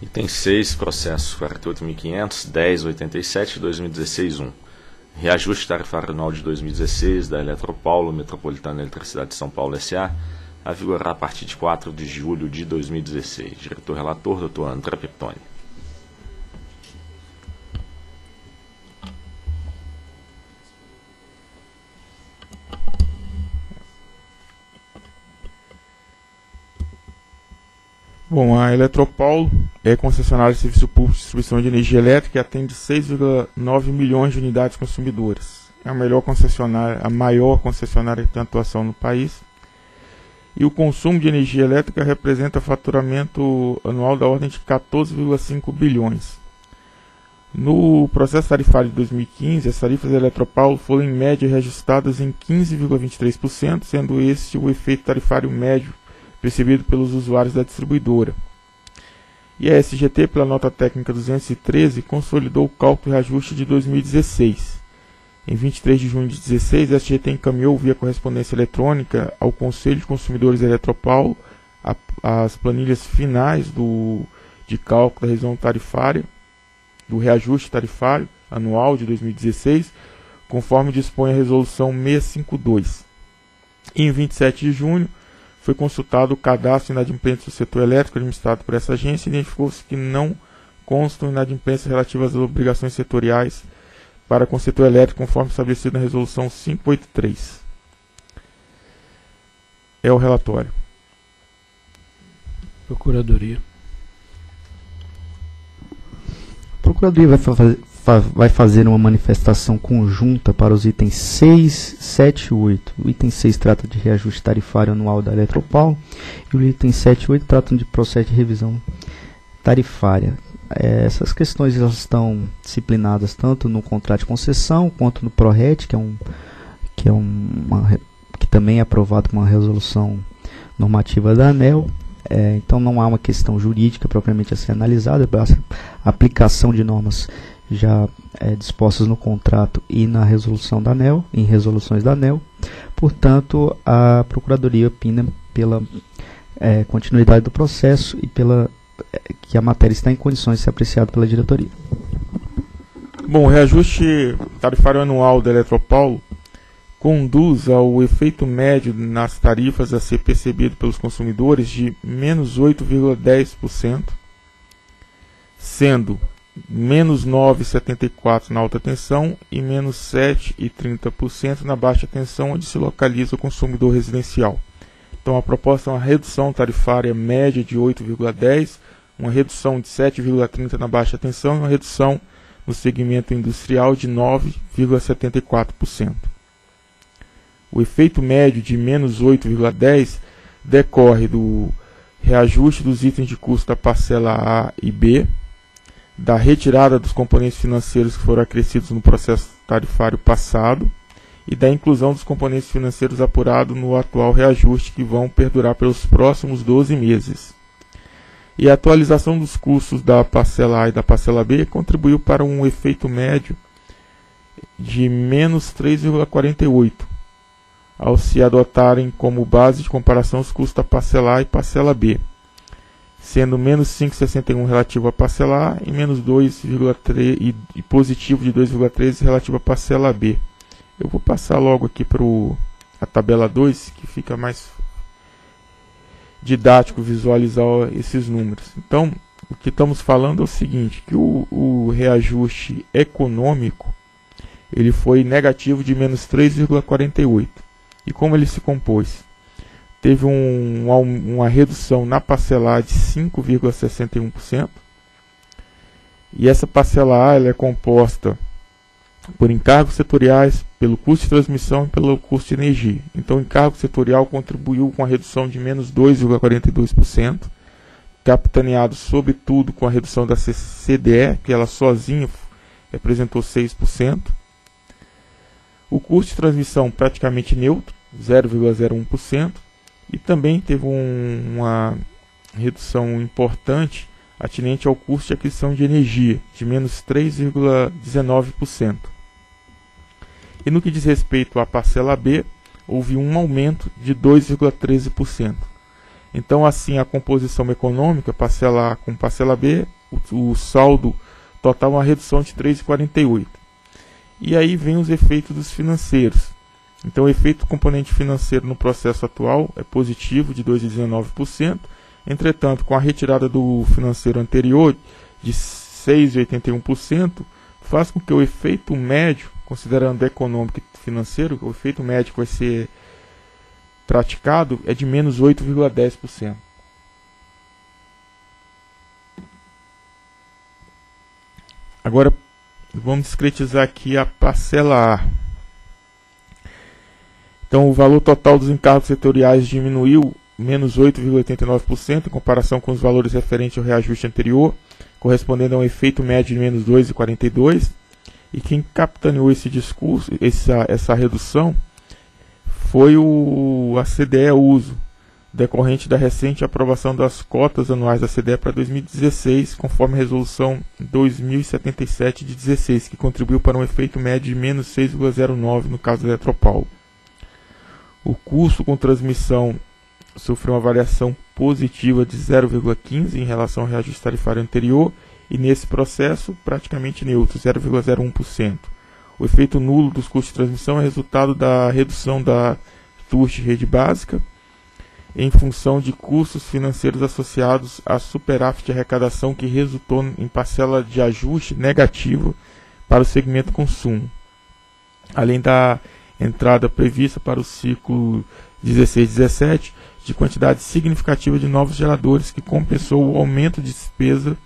Item 6, processo 48.500, 1087, 2016, 1. Reajuste tarifário anual de 2016 da Eletropaulo Metropolitana Eletricidade de São Paulo S.A. a vigorar a partir de 4 de julho de 2016. Diretor-relator, Dr. André Peptoni. Bom, a Eletropaulo é concessionária de serviço público de distribuição de energia elétrica e atende 6,9 milhões de unidades consumidoras. É a melhor concessionária, a maior concessionária que tem atuação no país. E o consumo de energia elétrica representa faturamento anual da ordem de 14,5 bilhões. No processo tarifário de 2015, as tarifas da Eletropaulo foram em média reajustadas em 15,23%, sendo este o efeito tarifário médio percebido pelos usuários da distribuidora. E a SGT, pela nota técnica 213, consolidou o cálculo e reajuste de 2016. Em 23 de junho de 2016, a SGT encaminhou via correspondência eletrônica ao Conselho de Consumidores Eletropaulo as planilhas finais do, de cálculo da revisão tarifária, do reajuste tarifário anual de 2016, conforme dispõe a Resolução 652. E em 27 de junho, foi consultado o cadastro inadimplente do setor elétrico administrado por essa agência e identificou-se que não constam inadimplências relativas às obrigações setoriais para com o setor elétrico, conforme estabelecido na Resolução 583. É o relatório. Procuradoria. A Procuradoria vai vai fazer uma manifestação conjunta para os itens 6, 7 e 8. O item 6 trata de reajuste tarifário anual da Eletropaulo e o item 7 e 8 tratam de processo de revisão tarifária. É, essas questões elas estão disciplinadas tanto no contrato de concessão quanto no PRORET, que é um que é uma, que também é aprovado com uma resolução normativa da ANEL. É, então não há uma questão jurídica propriamente a ser analisada, basta aplicação de normas já é, dispostas no contrato e na resolução da ANEL, em resoluções da ANEL. Portanto, a Procuradoria opina pela é, continuidade do processo e pela é, que a matéria está em condições de ser apreciada pela diretoria. Bom, o reajuste tarifário anual da Eletropaulo conduz ao efeito médio nas tarifas a ser percebido pelos consumidores de menos 8,10%, sendo menos 9,74% na alta tensão e menos 7,30% na baixa tensão, onde se localiza o consumidor residencial. Então a proposta é uma redução tarifária média de 8,10%, uma redução de 7,30% na baixa tensão e uma redução no segmento industrial de 9,74%. O efeito médio de menos 8,10% decorre do reajuste dos itens de custo da parcela A e B, da retirada dos componentes financeiros que foram acrescidos no processo tarifário passado e da inclusão dos componentes financeiros apurados no atual reajuste que vão perdurar pelos próximos 12 meses. E a atualização dos custos da parcela A e da parcela B contribuiu para um efeito médio de menos 3,48, ao se adotarem como base de comparação os custos da parcela A e parcela B sendo menos 5,61 relativo à parcela A e menos 2,3 e, e, positivo de 2,13 relativo à parcela B. Eu vou passar logo aqui para a tabela 2, que fica mais didático visualizar esses números. Então, o que estamos falando é o seguinte, que o, o reajuste econômico ele foi negativo de menos 3,48. E como ele se compôs? Teve um, uma redução na parcela de 5,61%. E essa parcela A é composta por encargos setoriais, pelo custo de transmissão e pelo custo de energia. Então, o encargo setorial contribuiu com a redução de menos 2,42%, capitaneado sobretudo com a redução da CDE, que ela sozinha representou 6%. O custo de transmissão praticamente neutro, 0,01%, e também teve um, uma redução importante atinente ao custo de aquisição de energia, de menos 3,19%. E no que diz respeito à parcela B, houve um aumento de 2,13%. Então, assim, a composição econômica, parcela A com parcela B, o, o saldo total uma redução de 3,48. E aí vem os efeitos dos financeiros. Então, o efeito componente financeiro no processo atual é positivo, de 2,19%. Entretanto, com a retirada do financeiro anterior, de 6,81%, faz com que o efeito médio, considerando econômico e financeiro, o efeito médio vai ser praticado é de menos 8,10%. Agora vamos discretizar aqui a parcela A. Então o valor total dos encargos setoriais diminuiu menos 8,89% em comparação com os valores referentes ao reajuste anterior, correspondendo a um efeito médio de menos 2,42%. E quem capitaneou esse discurso, essa, essa redução, foi o, a CDE Uso, decorrente da recente aprovação das cotas anuais da CDE para 2016, conforme a resolução 2077 de 16, que contribuiu para um efeito médio de menos 6,09 no caso da Eletropaulo. O custo com transmissão sofreu uma variação positiva de 0,15 em relação ao reajuste tarifário anterior e nesse processo praticamente neutro, 0,01%. O efeito nulo dos custos de transmissão é resultado da redução da TURT rede básica em função de custos financeiros associados à superávit de arrecadação que resultou em parcela de ajuste negativo para o segmento consumo, além da entrada prevista para o ciclo 16-17 de quantidade significativa de novos geradores que compensou o aumento de despesa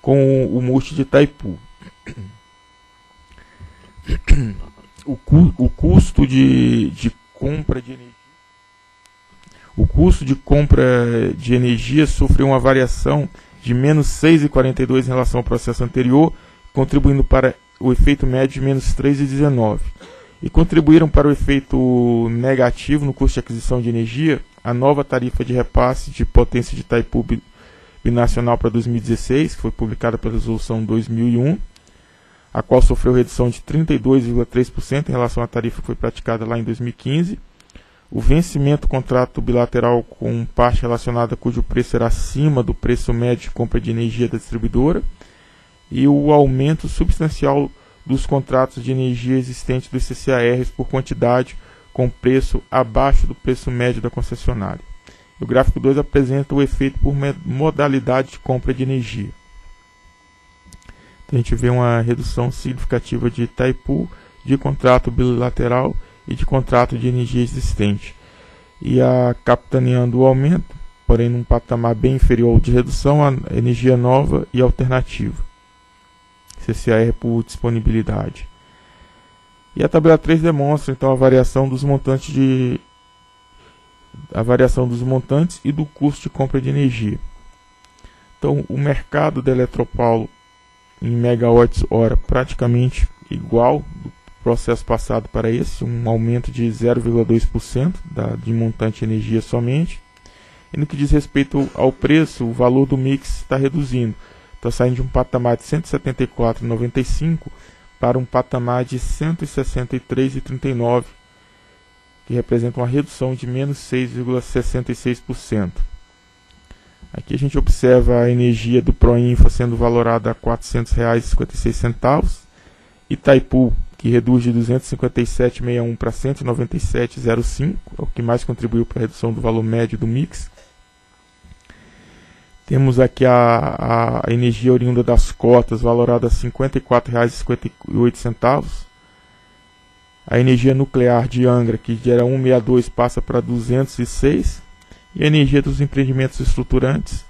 com o multi de Itaipu o, o custo de, de compra de energia o custo de compra de energia sofreu uma variação de menos 6,42 em relação ao processo anterior, contribuindo para o efeito médio de menos 3,19. E contribuíram para o efeito negativo no custo de aquisição de energia a nova tarifa de repasse de potência de Itaipu binacional para 2016, que foi publicada pela resolução 2001 a qual sofreu redução de 32,3% em relação à tarifa que foi praticada lá em 2015. O vencimento do contrato bilateral com parte relacionada cujo preço era acima do preço médio de compra de energia da distribuidora e o aumento substancial dos contratos de energia existentes dos CCARs por quantidade com preço abaixo do preço médio da concessionária. O gráfico 2 apresenta o efeito por modalidade de compra de energia. Então a gente vê uma redução significativa de Itaipu, de contrato bilateral e de contrato de energia existente. E a capitaneando o aumento, porém num patamar bem inferior de redução, a energia nova e alternativa. CCAR por disponibilidade. E a tabela 3 demonstra então a variação dos montantes de a variação dos montantes e do custo de compra de energia. Então, o mercado da Eletropaulo em megawatts hora praticamente igual do processo passado para esse, um aumento de 0,2% de montante de energia somente. E no que diz respeito ao preço, o valor do mix está reduzindo. Está saindo de um patamar de 174,95 para um patamar de 163,39, que representa uma redução de menos 6,66%. Aqui a gente observa a energia do Proinfa sendo valorada a R$ 400,56. Itaipu, que reduz de 257,61 para 197,05, é o que mais contribuiu para a redução do valor médio do mix. Temos aqui a, a energia oriunda das cotas, valorada a R$ 54,58. A energia nuclear de Angra, que era 162, passa para 206 e a energia dos empreendimentos estruturantes,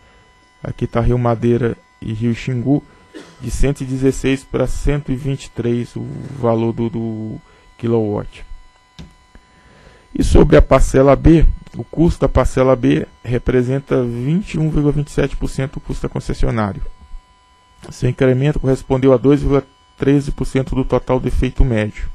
aqui está Rio Madeira e Rio Xingu, de 116 para 123 o valor do, do kilowatt. E sobre a parcela B, o custo da parcela B representa 21,27% do custo da concessionária. Seu incremento correspondeu a 2,13% do total do efeito médio.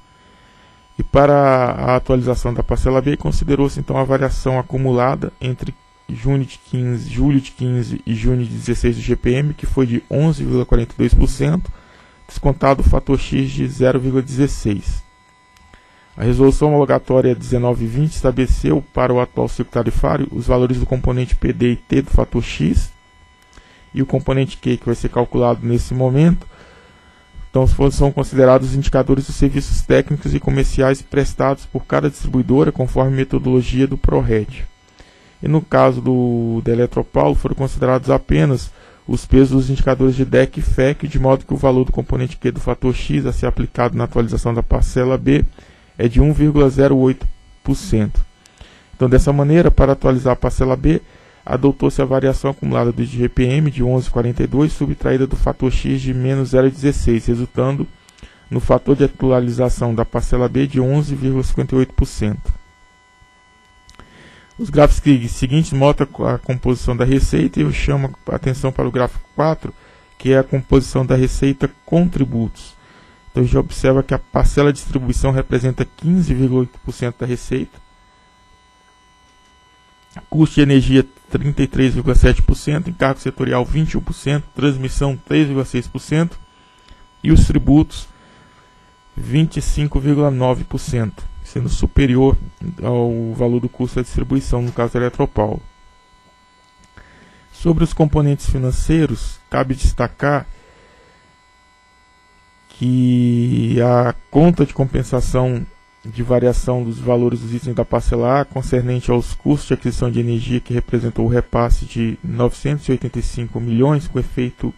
E para a atualização da parcela B, considerou-se então a variação acumulada entre junho de 15, julho de 15 e junho de 16 do GPM, que foi de 11,42%, descontado o fator X de 0,16. A resolução homologatória 1920 estabeleceu para o atual ciclo tarifário os valores do componente PD e T do fator X e o componente Q que vai ser calculado nesse momento. Então, são considerados indicadores dos serviços técnicos e comerciais prestados por cada distribuidora conforme metodologia do ProRed. E no caso do, da Eletropaulo, foram considerados apenas os pesos dos indicadores de DEC e FEC, de modo que o valor do componente Q do fator X a ser aplicado na atualização da parcela B é de 1,08%. Então, dessa maneira, para atualizar a parcela B, adotou-se a variação acumulada do GPM de 11,42 subtraída do fator X de menos 0,16, resultando no fator de atualização da parcela B de 11,58%. Os gráficos seguintes mostram a composição da receita e eu chamo a atenção para o gráfico 4, que é a composição da receita com tributos. Então, a gente observa que a parcela de distribuição representa 15,8% da receita, custo de energia 33,7%, encargo setorial 21%, transmissão 3,6% e os tributos 25,9% sendo superior ao valor do custo da distribuição, no caso da Eletropaulo. Sobre os componentes financeiros, cabe destacar que a conta de compensação de variação dos valores dos itens da parcela A concernente aos custos de aquisição de energia que representou o repasse de 985 milhões com efeito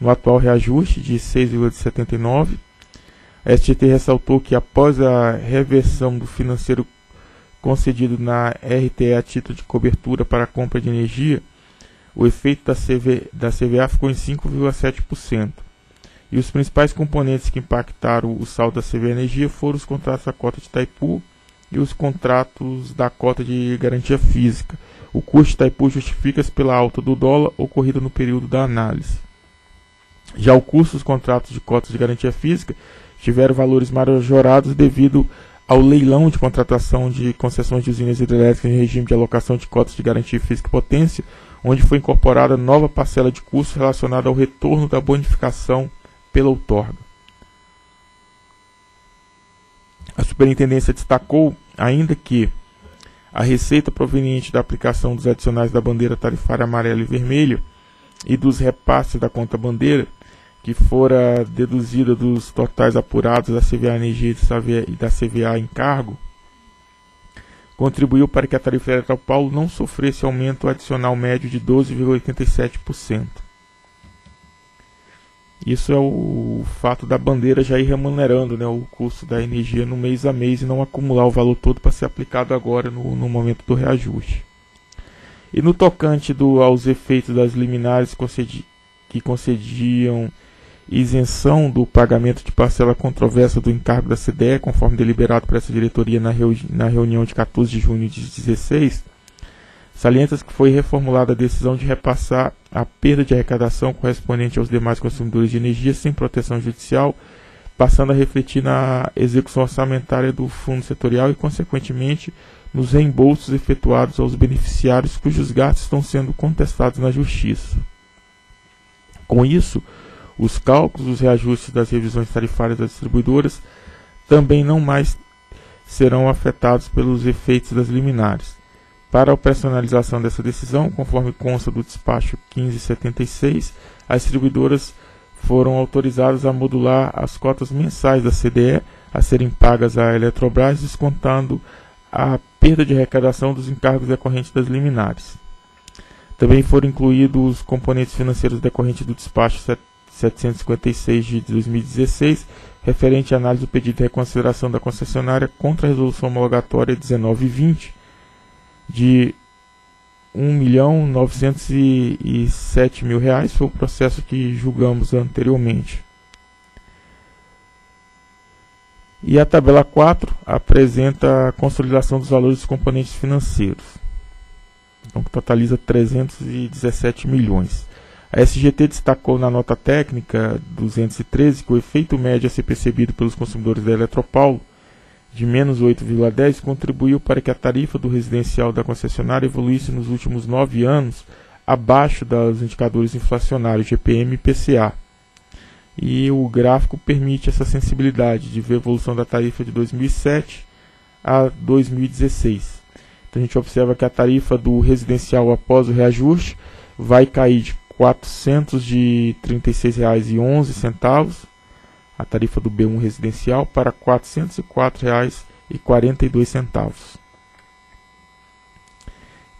no atual reajuste de 6,79 a STT ressaltou que após a reversão do financeiro concedido na RTE a título de cobertura para a compra de energia, o efeito da, CV, da CVA ficou em 5,7%. E os principais componentes que impactaram o saldo da CVA Energia foram os contratos da cota de Itaipu e os contratos da cota de garantia física. O custo de Itaipu justifica-se pela alta do dólar ocorrida no período da análise. Já o custo dos contratos de cotas de garantia física tiveram valores majorados devido ao leilão de contratação de concessões de usinas hidrelétricas em regime de alocação de cotas de garantia física e potência, onde foi incorporada nova parcela de custos relacionada ao retorno da bonificação pela outorga. A superintendência destacou ainda que a receita proveniente da aplicação dos adicionais da bandeira tarifária amarela e vermelha e dos repasses da conta bandeira que fora deduzida dos totais apurados da CVA Energia e da CVA Encargo, contribuiu para que a tarifa elétrica Paulo não sofresse aumento adicional médio de 12,87%. Isso é o fato da bandeira já ir remunerando né, o custo da energia no mês a mês e não acumular o valor todo para ser aplicado agora no, no momento do reajuste. E no tocante do, aos efeitos das liminares concedi, que concediam isenção do pagamento de parcela controversa do encargo da CDE, conforme deliberado por essa diretoria na, na reunião de 14 de junho de 2016, salientas que foi reformulada a decisão de repassar a perda de arrecadação correspondente aos demais consumidores de energia sem proteção judicial, passando a refletir na execução orçamentária do fundo setorial e, consequentemente, nos reembolsos efetuados aos beneficiários cujos gastos estão sendo contestados na Justiça. Com isso, os cálculos dos reajustes das revisões tarifárias das distribuidoras também não mais serão afetados pelos efeitos das liminares. Para a operacionalização dessa decisão, conforme consta do despacho 1576, as distribuidoras foram autorizadas a modular as cotas mensais da CDE a serem pagas à Eletrobras, descontando a perda de arrecadação dos encargos decorrentes das liminares. Também foram incluídos os componentes financeiros decorrentes do despacho 756 de 2016, referente à análise do pedido de reconsideração da concessionária contra a resolução homologatória 1920 de 1.907.000 mil reais, foi o processo que julgamos anteriormente. E a tabela 4 apresenta a consolidação dos valores dos componentes financeiros, então que totaliza 317 milhões. A SGT destacou na nota técnica 213 que o efeito médio a ser percebido pelos consumidores da Eletropaulo, de menos 8,10, contribuiu para que a tarifa do residencial da concessionária evoluísse nos últimos nove anos abaixo dos indicadores inflacionários GPM e PCA. e o gráfico permite essa sensibilidade de ver a evolução da tarifa de 2007 a 2016. Então a gente observa que a tarifa do residencial após o reajuste vai cair de R$ 436,11 a tarifa do B1 residencial para R$ 404,42.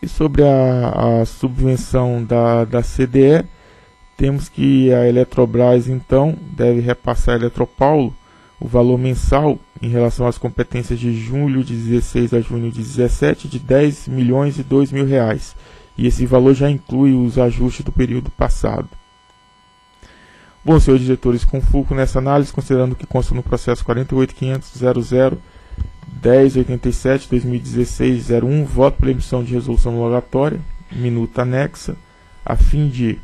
E sobre a, a subvenção da, da CDE, temos que a Eletrobras então deve repassar a Eletropaulo o valor mensal em relação às competências de julho de 16 a junho de 17 de 10 milhões e 2 mil reais. E esse valor já inclui os ajustes do período passado. Bom, senhores diretores, com foco nessa análise, considerando que consta no processo 48500 1087 2016 01, voto pela emissão de resolução homologatória, minuta anexa, a fim de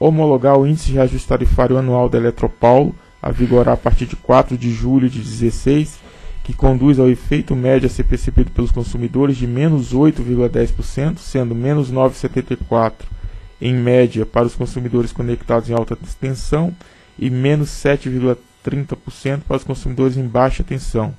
homologar o índice de reajuste tarifário anual da Eletropaulo, a vigorar a partir de 4 de julho de 2016, que conduz ao efeito médio a ser percebido pelos consumidores de menos 8,10%, sendo menos 9,74% em média para os consumidores conectados em alta tensão e menos 7,30% para os consumidores em baixa tensão.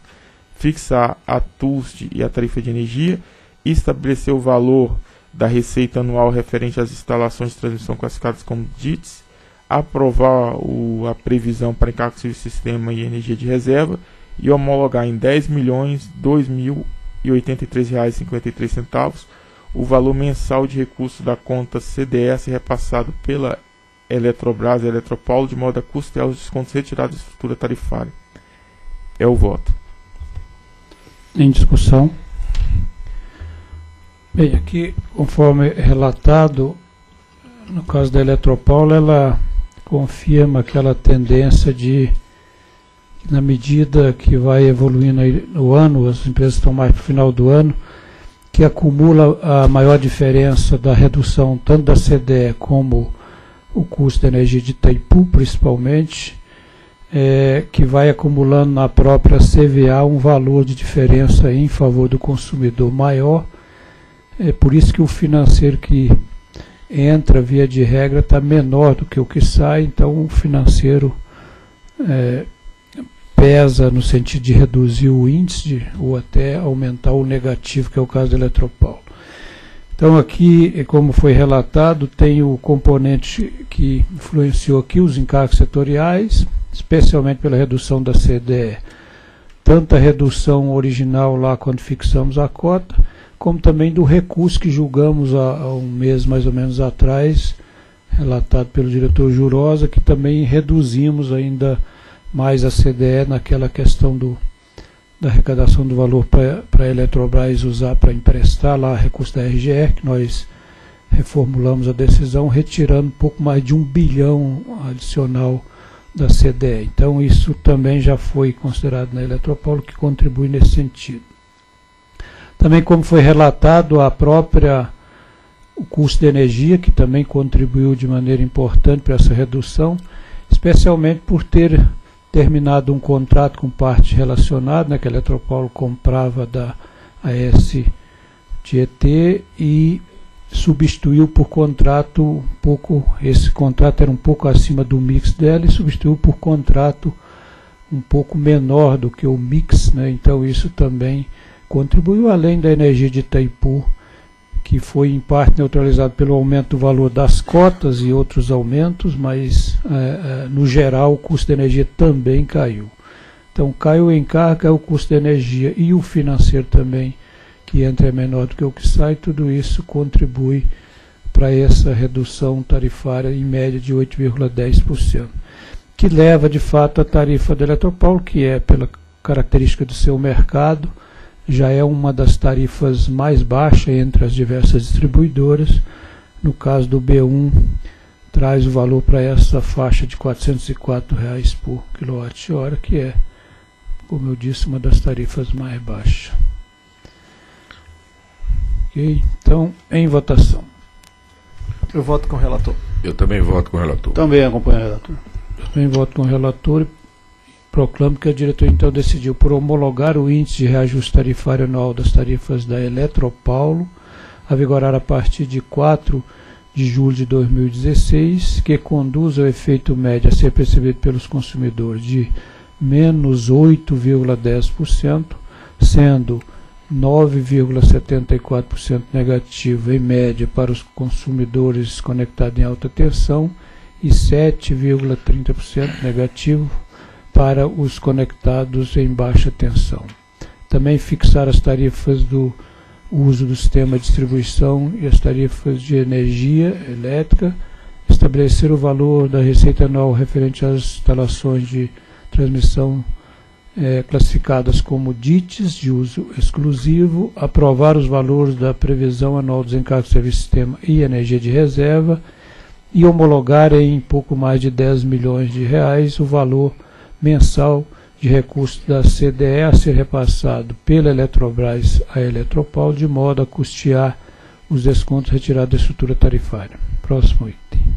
Fixar a TUSD e a tarifa de energia e estabelecer o valor da receita anual referente às instalações de transmissão classificadas como DITs, aprovar o, a previsão para encargo de sistema e energia de reserva e homologar em R$ 10.083,53 o valor mensal de recursos da conta CDS repassado pela Eletrobras e Eletropaulo de modo a custear os descontos retirados da estrutura tarifária. É o voto. Em discussão. Bem, aqui, conforme relatado, no caso da Eletropaulo, ela confirma aquela tendência de na medida que vai evoluindo no ano, as empresas estão mais para o final do ano, que acumula a maior diferença da redução tanto da CDE como o custo da energia de Itaipu, principalmente, é, que vai acumulando na própria CVA um valor de diferença em favor do consumidor maior. É por isso que o financeiro que entra via de regra está menor do que o que sai, então o financeiro é, pesa no sentido de reduzir o índice ou até aumentar o negativo, que é o caso do Eletropaulo. Então aqui, como foi relatado, tem o componente que influenciou aqui os encargos setoriais, especialmente pela redução da CDE. Tanto a redução original lá quando fixamos a cota, como também do recurso que julgamos há um mês mais ou menos atrás, relatado pelo diretor Jurosa, que também reduzimos ainda mais a CDE naquela questão do, da arrecadação do valor para a Eletrobras usar para emprestar lá recurso da RGR, que nós reformulamos a decisão, retirando um pouco mais de um bilhão adicional da CDE. Então isso também já foi considerado na Eletropaulo, que contribui nesse sentido. Também como foi relatado, a própria o custo de energia, que também contribuiu de maneira importante para essa redução, especialmente por ter terminado um contrato com parte relacionada, né, que a Eletropaulo comprava da AS Tietê e substituiu por contrato um pouco, esse contrato era um pouco acima do mix dela e substituiu por contrato um pouco menor do que o mix, né, então isso também contribuiu além da energia de Itaipu que foi em parte neutralizado pelo aumento do valor das cotas e outros aumentos, mas é, é, no geral o custo de energia também caiu. Então caiu o encargo, caiu o custo de energia e o financeiro também, que entra é menor do que o que sai, tudo isso contribui para essa redução tarifária em média de 8,10%, que leva de fato a tarifa da Eletropaulo, que é pela característica do seu mercado, já é uma das tarifas mais baixas entre as diversas distribuidoras. No caso do B1, traz o valor para essa faixa de 404 reais por quilowatt-hora, que é, como eu disse, uma das tarifas mais baixas. Ok? Então, em votação. Eu voto com o relator. Eu também voto com o relator. Também acompanho o relator. Eu também voto com o relator proclamo que a diretoria então decidiu por homologar o índice de reajuste tarifário anual das tarifas da Eletropaulo, a vigorar a partir de 4 de julho de 2016, que conduz ao efeito médio a ser percebido pelos consumidores de menos 8,10%, sendo 9,74% negativo em média para os consumidores conectados em alta tensão e 7,30% negativo para os conectados em baixa tensão. Também fixar as tarifas do uso do sistema de distribuição e as tarifas de energia elétrica, estabelecer o valor da receita anual referente às instalações de transmissão é, classificadas como DITs de uso exclusivo, aprovar os valores da previsão anual dos encargos de serviço sistema e energia de reserva. E homologar em pouco mais de 10 milhões de reais o valor mensal de recursos da CDE a ser repassado pela Eletrobras à Eletropaulo, de modo a custear os descontos retirados da estrutura tarifária. Próximo item.